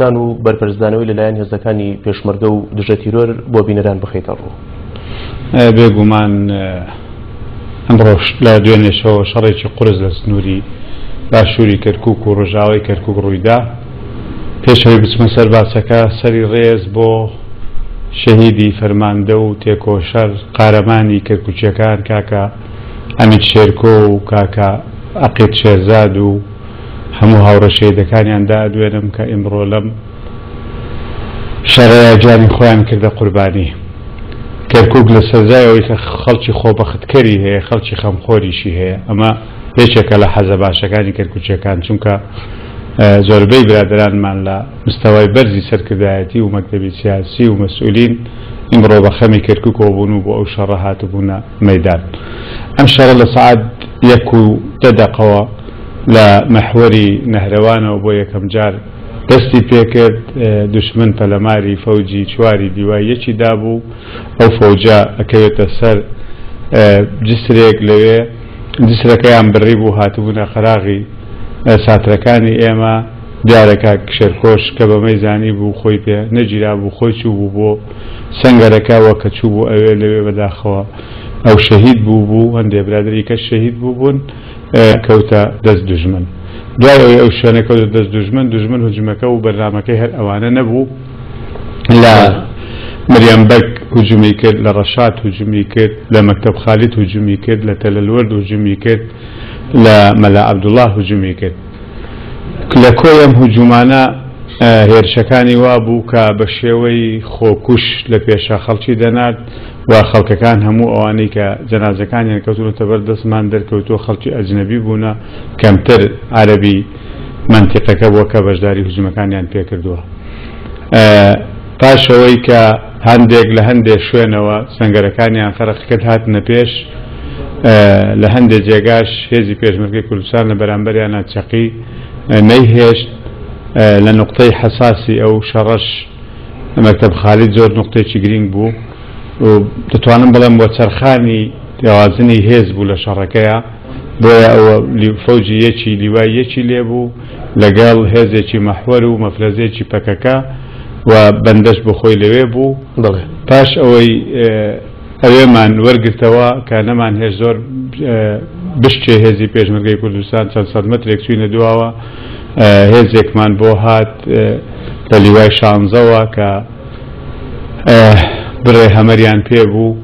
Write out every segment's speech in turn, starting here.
زان و بەرپەرچدانەوەی لەلایەن هێزەکانی پێشمەرگە و دژە تیرۆر بۆ بینەران بخەیتە ڕوو. بێگومان ئەمڕۆش لە دوێنێشەوە شەڕێکی قورس لە سنووری باشووری کەرکووک و ڕژاوی کەرکووک ڕوویدا پێشەوەی بچمە سەر باسەکە سەری ڕێز بۆ شەهیدی فەرماندە و تێکۆشەر قارەمانی کەرکوچیەکان کاکە ئەمیت شێرکۆ و کاکە ئەقید شێرزاد و هەموو هاوڕێ شەهیدەکانیان دائەدوێنم کە ئیمڕۆ لەم شەڕەیا گیانی خۆیان کردە قوربانی. کەرکووک لە سەرجای ئەوەی کە خەڵکی خۆبەختکەری هەیە، خەڵکی خەمخۆریشی هەیە. ئەمە یەکێکە لە حەزە باشەکانی کەرکووکییەکان، چونکە زۆربەی برادەرانمان لە مستەوای بەرزی سەرکردایەتی و مەکتەبی سیاسی و مەسئولین ئیمڕۆ بە خەمی کەرکووکەوە بوون و بۆ ئەو شەڕە هاتبوونە مەیدان ئەم شەڕە لە سەعات یەک و دە دەقەوە لە مەحوەری نەهرەوانەوە بۆ یەکەمجار دەستی پێکرد، دوشمن پەلەماری فەوجی چواری لیوای یەکی دابوو، ئەو فەوجە ئەکەوێتە سەر جسرێک لەوێ جسرەکەیان بڕیبوو هاتبوونە قەراغی ساترەکانی ئێمە، دیارە کاک شێرکۆش کە بەمەی زانیبوو خۆی پێ نەگیرابوو خۆی چووبوو بۆ سەنگەرەکە وە کە چووبوو ئەوێ لەوێ بەداخەوە ئەو شەهید بووبوو هەندێ برادەری کەش شەهید بووبوون کەوتە دەست دوژمن دوای ئەوەی ئەو شوێنە کەوتە دەست دوژمن دوژمن هجومەکە و بەرنمەکەی هەر ئەوانە نەبوو لە مریەم بەگ هجومی کرد لە ڕەشاد هجومی کرد لە مەکتب خالید هجومی کرد لە تەلەلوەرد هجومی کرد لە مەلا عبدوڵڵاه هجومی کرد لە کۆی ئەم هجوومانە هێرشەکانی وا بوو کە بە شێوەی خۆکوژ لە پێشا خەڵکی دەنارد و خەڵکەکان هەموو ئەوانەی کە جەنازەکانیان کەوتوونەتە بەر دەستمان دەرکەوتووە خەڵکی ئەجنەبی بوونە کەمتر عەرەبی مەنتیقەکە بووە کە بەشداری هجوومەکانیان پێ کردووە پاش ئەوەی کە هەندێک لە هەندێک شوێنەوە سەنگەرەکانیان خەرق کرد هاتنە پێش لە هەندێ جێگاش هێزی پێشمەرگەی کوردستان لە بەرامبەریانە چەقی نەیهێشت لە نقطەی حەساسی ئەو شەڕەش مەکتب خالید زۆر نقطێکی گرنگ بوو دەتوانم بڵێم بۆ چرخانی دەوازنی هێز بوو لە شەڕەکەیە بۆیە ئەوە فەوجی یەکی لیوای یەکی لێبوو لەگەڵ هێزێکی مەحوەر و مەفرەزێکی پەکەکە و بەندەش بۆ خۆی لەوێ بوو پاش ئەوەی ئەوێمان وەرگرتەوە کە نەمانهێشت زۆر بشکێ هێزی پێشمەرگەی کوردستان چەند سەد مەترێک چووینە دواوە هێزێکمان بۆ هات لە لیوای شانزەوە کە بڕێ هەمەریان پێ بوو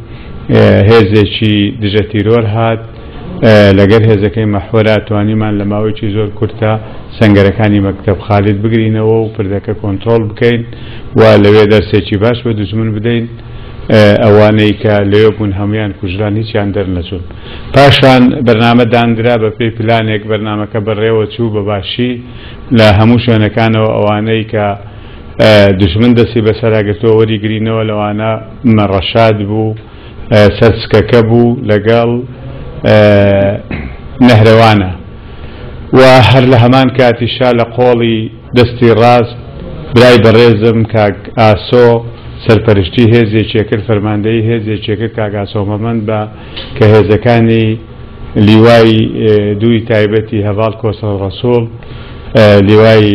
هێزێکی دژە تیرۆر هات لەگەر هێزەکەی مەحوەرا توانیمان لە ماوەیەکی زۆر کورتە سنگەرەکانی مەکتب خالید بگرینەوە و پردەکە کۆنتترۆل بکەین و لەوێ دەرسێکی باش بە دوژمن بدەین ئەوانەی کە لەوێ بوون هەموویان کوژران هیچیان دەرنەچوون. پاشان بەرنامە داندرا بەپێی پلانێک بەرنامەکە بەڕێوە چوو بە باشی لە هەموو شوێنەکانەوە ئەوانەی کە دوژمن دەستی بەسەرا گرتووە وەری گرینەوە لەوانە مە ڕەشاد بوو سەر سکەکە بوو لەگەڵ نەهرەوانە و هەر لە هەمان کاتیشا لە قۆڵی دەستی ڕاست برای بەڕێزم کاک ئاسۆ سەرپەرشتی هێزێکێ کرد فەرماندەیی هێزێکێ کرد کاک ئاسۆ مەمەند بە کە هێزەکانی لیوای دووی تایبەتی هەڤاڵ کۆسەڵ ڕەسوڵ لیوای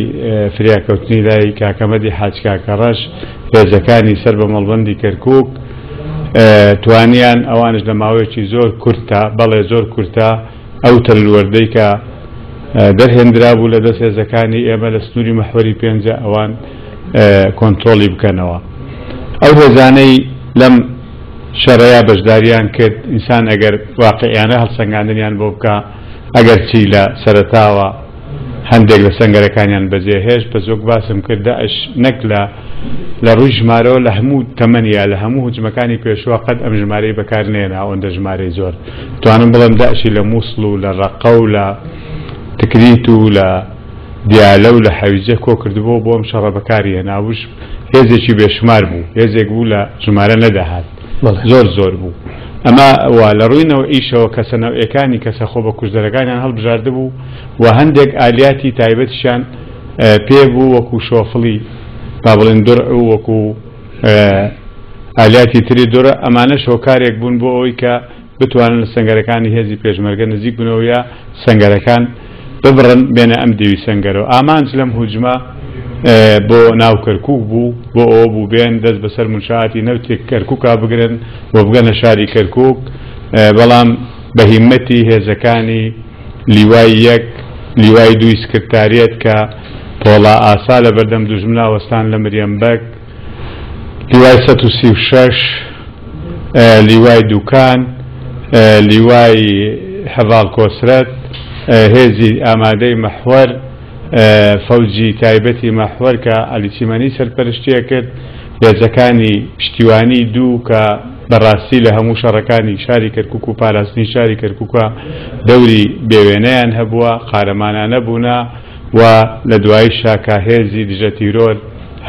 فریاکەوتنی لای کاکەمەدی حاج کاکەڕەش هێزەکانی سەر بە مەڵبندی کەرکک توانیان ئەوانش لە ماوەیەکی زۆر کورتە بەڵێ زۆر کورتە ئەو تەلوەردەی کە دەرهێندرابوو لە دەست هێزەکانی ئێمە لە سنووری مەحوەری پێنجە ئەوان کۆنترۆڵی بکەنەوە ئەو هێزانەی لەم شەڕەیە بەشداریان کرد ئینسان ئەگەر واقعیانە هەڵسەنگاندنیان بۆ بکە ئەگەر چی لە سەرتاوە هەندێک لە سەنگەرەکانیان بەجێهێشت بە زۆک باسم کرد داعش نەک لە لە ڕووی ژمارەوە لە هەموو تەمەنیا لە هەموو هجمەکانی پێشوە قەت ئەم ژمارەی بەکار نێنا ئەوەندە ژمارەی زۆر توانم بڵێم داعشی لە مووسڵ و لە ڕەقە و لە تکریت و لە دیالە و لە حەویجە کۆ کردبوو بۆ ئەم شەڕە بەکاری هێناوش هێزێکی بێشمار بوو هێزێک بوو لە ژمارە نەدەهات زۆر زۆر بوو ئەمە و لە ڕووی نەوعیشەوە کەسە نەوعەکانی کەسە خۆ بە کوژدەرەکانیان هەڵبژاردبوو و هەندێک ئالیاتی تایبەتیشان پێ بوو وەکو شۆفڵی با بڵێن دڕ و وەکو ئالیاتی تری دورە ئەمانە شۆکارێک بوون بۆ ئەوی کە بتوانن لە سەنگەرەکانی هێزی پێشمەرگە نزیک بنەوە یا سەنگەرەکان ببڕن بێنە ئەم دێوی سەنگەرەوە. ئامانج لەم هوجمە بۆ ناو کەرکوک بوو بۆ ئەوە بوو بێن دەست بەسەر منشاتی نەوتی کەرکوکا بگرن و بگەنە شاری کەرکوک بەڵام بە هیمەتی هێزەکانی لیوای یەک لیوای دووی سکرتاریەت کە پۆڵا ئاسا لە بەردەم دوژمنا وەستان لە مریەم بەگ لیوای سەد و سی و شەش، لیوای دوکان، لیوای هەڤاڵ کۆسرەت، هێزی ئامادەی مەحوەر، فەوجی تایبەتی مەحوەر کە عەلی چیمەنی سەرپەرشتی ئەکرد، هێزەکانی پشتیوانی دوو کە بە ڕاستی لە هەموو شەڕەکانی شاری کەرکوک و پاراستنی شاری کەرکوکە دەوری بێ وێنەیان هەبووە، قارەمانانە بوونە و لە دوایشا کە هێزی دژە تیرۆر،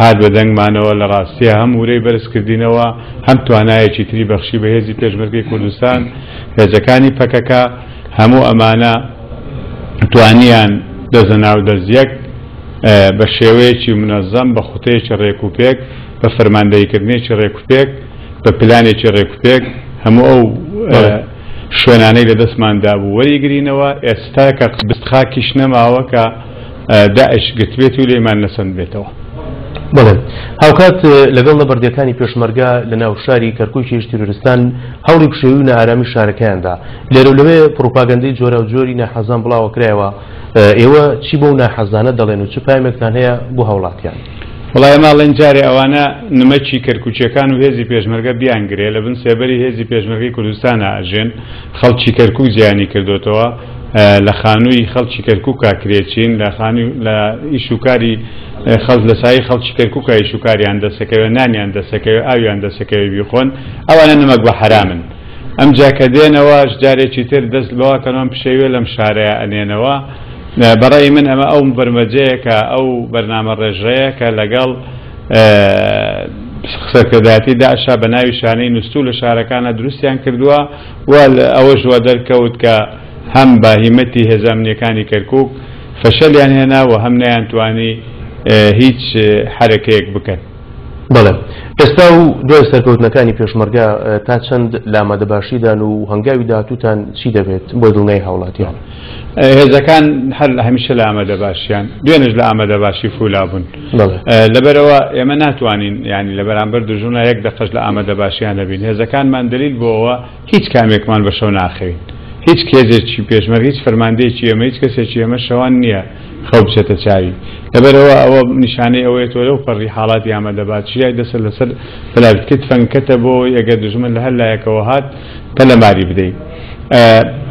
هات بە دەنگمانەوە لە ڕاستیا هەم ورەی بەرز کردینەوە هەم توانایەکی تری بەخشی بە هێزی پێشمەرگەی کوردستان هێزەکانی پەکەکە هەموو ئەمانە توانیان دەزە ناو دەست یەک بە شێوەیەکی منەزەم بە خوتەیەکی ڕێکوپێک بە فەرماندەیکردنێکی ڕێکوپێک بە پلانێکی ڕێکوپێک هەموو ئەو شوێنانەی لە دەستماندا بوو وەریگرینەوە ئێستا کە بستخاکیش نەماوە کە داعش گرتبێت و لێمان نەسەندبێتەوە. بەڵێ هاوکات لەگەڵ نەبەردەکانی پێشمەرگە لە ناو شاری کەرکوکیش تیرۆرستان هەوڵی پشێوی و نەئارامی شارەکەیاندا لێرە لەوێ پڕوپاگەندەی جۆرا و جۆری ناحەزان بڵاوە کرایەوە ئێوە چی بۆ و ناحەزانە دەڵێن و چ پامێکتان هەیە بۆ هاوڵاتیان وڵای ماڵێن جارێ ئەوانە نمەکی کەرکوچەکان و هێزی پێشمەرگە بیانگرێ لە بن سێبەری هێزی پێشمەرگی کوردستان ئاژێن خەڵکی کەرکوک زیانی کردوتەوە لە خانووی خەڵکی کەرکووکا کرێچین، لە خانووی لە ئیش و کاری خەڵک لە سایەی خەڵکی کەرکووکا ئیش و کاریان دەسەکەوێ، نانیان دەسەکەوێ، ئاویان دەسەکەوێ بیخۆن، ئەوانە نمەک بە حەرامن. ئەمجا کە دێنەوەش جارێکی تر دەست بەوە کەنۆن پشێویە لەم شارەیا ئەنێنەوە. بە ڕەئی من ئەمە ئەو برمەجەیەکە، ئەو بەرنامە ڕێژرەیە کە لەگەڵ سەرکردایەتی داعشا بە ناوی شانەی نوستوو لە شارەکانا دروستیان کردووە. و لە ئەوەش وەدەرکەوت کە هەم باهیمەتی هێزە ئەمنییەکانی کەرکووک فەشەلیان هێنا و هەم نەیانتوانی هیچ حەرەکەیەک بکەن. بەڵێ ئێستا و دوای سەرکەوتنەکانی پێشمەرگە تا چەند لە ئامادەباشیدان و هەنگاوی داهاتووتان چی دەبێت بۆ دڵنیایی هاوڵاتیان؟ هێزەکان هەر لە هەمیشە لە ئامادە باشیان دوێنش لە ئامادە باشی فولا بوون لەبەرەوە ئێمە ناتوانین ینی لە بەرامبەر دژونا یەک دەقش لە ئامادە باشیان نەبین هێزەکانمان دلیل بۆەوە هیچ کامێکمان بە شەو ناخەوین هیچ کێزێکی پێشمەر هیچ فەرماندەیەکی ئەمە هیچ کەسێکی ئەمە شەوان نییە خەو بچێتە چاوی لەبەرەوە ئەوە نیشانەی ئەوەیە تۆ لەو پەڕی حاڵاتی ئامە دەبات چیای دەسەر لەسەر پلاکت فەنکەتە بۆ ئەگەر دژمن لە هەر لایەکەوە هات پەلەماری بدەیت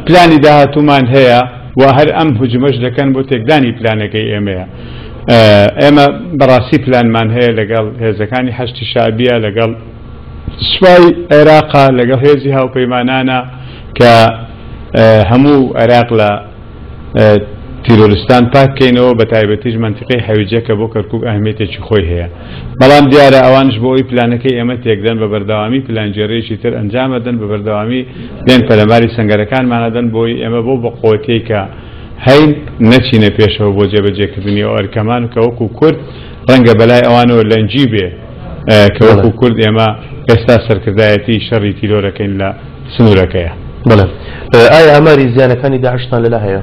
پلانی داهاتوومان هەیە و هەر ئەم هجومەش دەکەن بۆ تێکدانی پلانەکەی ئێمەیە ئێمە بەڕاستی پلانمان هەیە لەگەڵ هێزەکانی حەشتی شابیە لەگەڵ سوپای عێراقا لەگەڵ هێزی هاوپەیمانانە کە هەموو عێراق لە تیرۆرستان پاک کەینەوە بە تایبەتیش منتیقی حەویجە کە بۆ کەرکک ئەهمێتێکی خۆی هەیە بەڵام دیارە ئەوانش بۆ ئەوی پلانەکەی ئێمە تێکدەن بە بەردەوامی پلانجێڕێکی تر ئەنجامەدەن بە بەردەوامی لێن پەلەماری سنگەرەکانمانەدەن بۆی ئێمە بۆ بەقۆتەی کە هەین نەچینە پێشەوە بۆ جێبەجێکردنی ئەو ئەرکەمان کە وەکو کورد ڕەنگە بەلای ئەوانەوە لەنجی بێ کە وەکو کورد ئێمە ئێستا سەرکردایەتی شەڕی تیرۆرەکەین لە سنورەکەیە بەڵێ ئایا ئاماری زیانەکانی داعشتان لەلا هەیە؟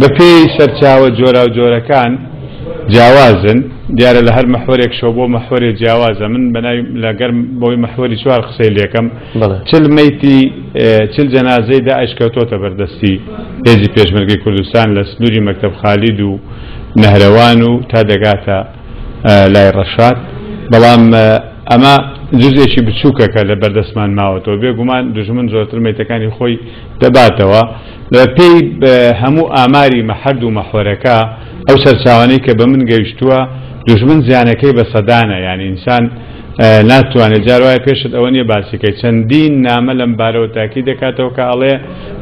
بەپێی سەرچاوە جۆراوجۆرەکان جیاوازن دیارە لە هەر مەحوەرێک شەو بۆ مەحوەرێ جیاوازە من بەناوی لەگەر بۆی مەحوەری چوار قسەی لێکم چل میتی چل جەنازەی داعش کەوتۆتە بەردەستی هێزی پێشمەرگی کوردستان لە سنووری مەکتب خالید و نەهرەوان و تا دەگاتە لای ڕەشاد بەڵام ئەمە جزێکی بچووکەکە لە بەردەستمان ماوەتەوە بێگومان دژمن زۆرتر میتەکانی خۆی دەباتەوە لە پێی هەموو ئاماری مەحرد و مەحوەرەکە ئەو سەرچاوانەی کە بە من گەیشتووە دژمن زیانەکەی بە سەدانە یعنی ئینسان ناتوانێت جار وایە پێشت ئەوە نیە باسیکەی چەندین نامە لەم بارەوە تاکی دەکاتەوە کە ئەڵێ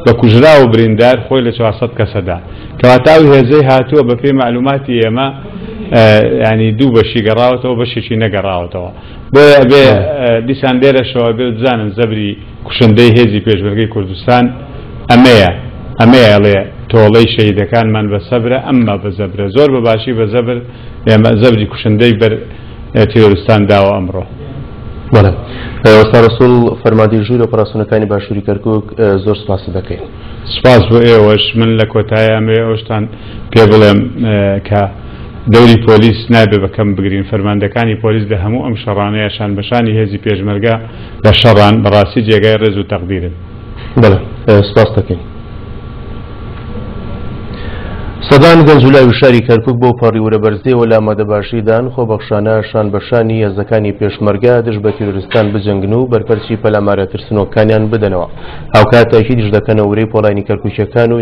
بە کوژرا و بریندار خۆی لە 400 کەسەدا کەواتە ئەو هێزەی هاتووە بە پێی مەعلوماتی ئێمە ینی دوو بەشی گەڕاوەتەوە بەشێکی نەگەڕاوەتەوە بۆیە ئەبێ دیسان لێرەشەوە بێ بزانن زەبری کوشندەی هێزی پێشمەرگەی کوردستان ئەمەیە ئەمەیە ئەڵێ تۆڵەی شەیدەکانمان بە سەبرە ئەمما بە زەبرە زۆر بە باشی بە زەبر ئێمە زەبری کوشندەی بەر تیرۆرستان داوە ئەمڕۆ. وەستا رسول فەرمادی ژوورە پراسونەکانی باشووری کەرکک زۆر سپاسی دەکەین. سپاس بۆ ئێوەش، من لە کۆتایی ئەمەوێ ئەوەشتان پێ بڵێم کە دەوری پۆلیس نابێ بە کەم بگرین، فەرماندەکانی پۆلیس لە هەموو ئەم شەڕانەیا شان بە شانی هێزی پێشمەرگە لە شەڕان، بەڕاستی جێگای ڕێز و تەقدیرن. بەڵێ سپاستەکەین. سەدان گەنج و لاوی شاری کەرکوک بەو پەڕی ورە بەرزیەوە لە ئامادە باشی دان خۆ بەخشانە شان بە شانی هێزەکانی پێشمەرگە دژ بە تیرۆرستان بجەنگن و بەرپەرچی پەلامارە ترسنۆکانیان بدەنەوە هاوکات تاکیدیش دەکەنە ورەی پۆڵاینی کەرکوکیەکان و